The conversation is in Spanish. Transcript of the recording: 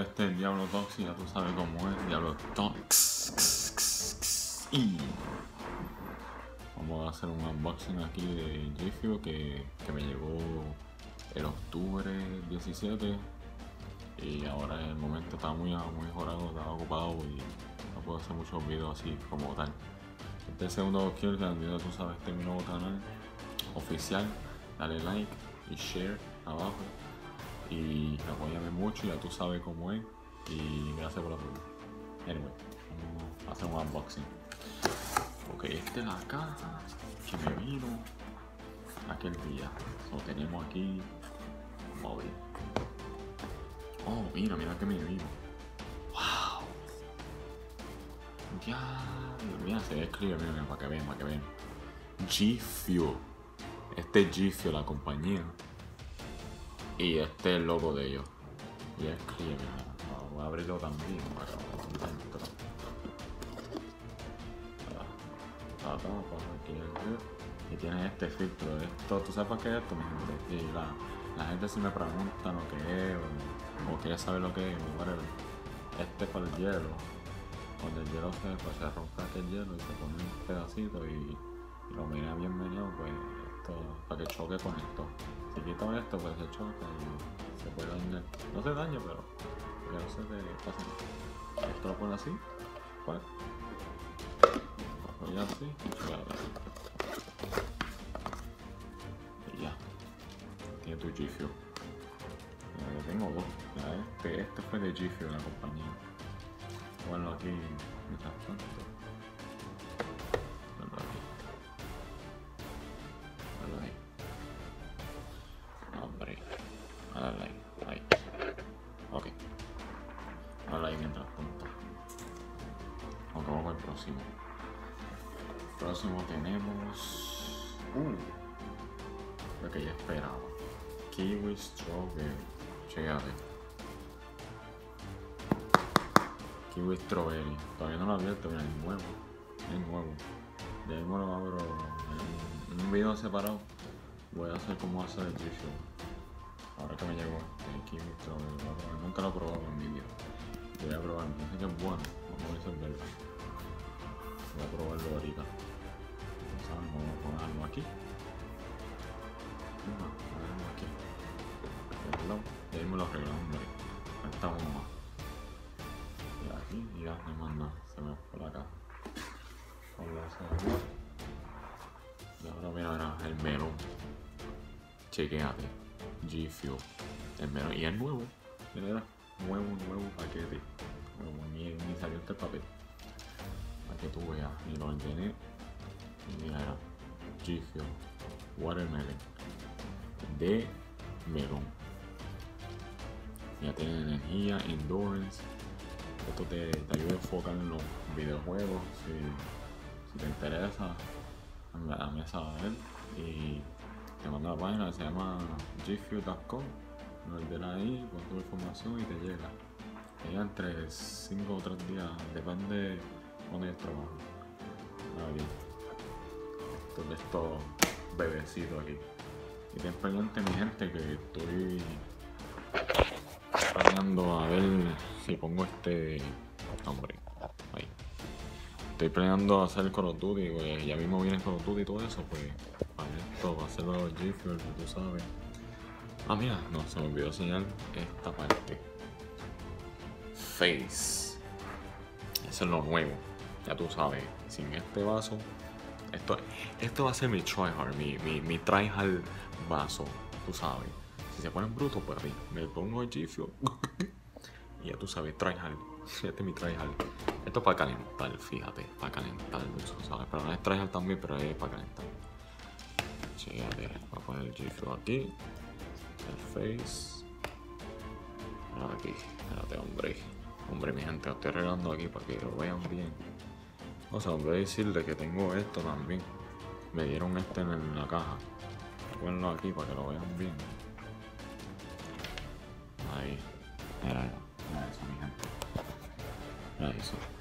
este Diablo Toxic, ya tú sabes cómo es, Diablo Tox. Y vamos a hacer un unboxing aquí de G que, que me llegó el octubre 17 y ahora en el momento estaba muy, muy mejorado, estaba ocupado y no puedo hacer muchos videos así como tal. Este segundo quiero que tú sabes, este es mi nuevo canal oficial, dale like y share abajo y apóyame mucho, ya tú sabes cómo es. Y gracias por apoyo. Anyway, vamos a hacer un unboxing. Ok, esta es la caja que me vino aquel día. Lo tenemos aquí. Móvil. Oh, mira, mira que me vino. Wow. Ya. Mira, se escribe, mira, mira, para que vean, para que vean. G Fuel. Este es G Fuel, la compañía. Y este es el logo de ellos. Y es Voy a abrirlo también para dentro. Y tiene este filtro. Esto, ¿Tú sabes qué es esto, la, gente si me pregunta lo que es o, quiere saber lo que es, Este es para el hielo. Cuando el hielo se, pues, se rompe aquel hielo y se pone un pedacito y, lo mira bien pues para que choque con esto. Si quito esto, pues se choca y se puede dañar. No se daña, pero ya no se te pasa. Esto lo pone así, pues. Lo así, y ya. Tiene tu G Fuel. tengo dos. Este, este fue de G Fuel, la compañía. Bueno, aquí mientras tanto. vamos al próximo. Próximo tenemos. Uh, lo que ya esperaba. Kiwi Strawberry. Chégate. Kiwi Strawberry. Todavía no lo abierto, mira, es nuevo. Es nuevo. De ahí lo abro en un video separado. Voy a hacer cómo hacer el g Ahora que me llegó el Kiwi Strawberry. Nunca lo he probado en mi vida. Voy a probar. Dice que es bueno. Vamos a resolverlo. Voy a probarlo ahorita. Vamos a ponerlo aquí. Vamos a ponerlo aquí. Y ahí me lo arreglamos. Estamos más. Y aquí, y ya no más nada. Se me por acá. Y ahora mira, mira el melón. Chequeate. G Fuel. El melón. Y es nuevo. Mira, nuevo, nuevo paquete. Ni, salió este papel que tú veas y lo ordené y mira G Fuel Watermelon de melón ya tiene energía, endurance esto te, te ayuda a enfocar en los videojuegos si, te interesa a mí saber y te manda la página que se llama gfuel.com lo ordenas ahí con tu información y te llega llega entre 5 o 3 días depende con el trabajo. Ahí. Esto es estos bebecitos aquí. Y ten pendiente mi gente que estoy planeando a ver si pongo este hombre ahí. Estoy planeando hacer Call of Duty, ya mismo viene Call of Duty y todo eso, pues para esto, va a hacerlo G-Fuel, tú sabes. Ah, mira, no, se me olvidó enseñar esta parte. Face. Eso es lo nuevo ya tú sabes, sin este vaso, esto, esto va a ser mi tryhard, mi, mi, mi tryhard vaso, tú sabes. Si se ponen brutos, pues ahí me pongo el G y ya tú sabes, tryhard. Este es mi tryhard. Esto es para calentar, fíjate, para calentar, sabes. Pero no es tryhard también, pero es para calentar. Voy a poner el G aquí. El face. Aquí, espérate, hombre. Hombre, mi gente, estoy regando aquí para que lo vean bien. O sea, voy a decirle que tengo esto también. Me dieron este en la caja. Ponlo aquí para que lo vean bien. Ahí. Mira, eso, mi gente. Eso.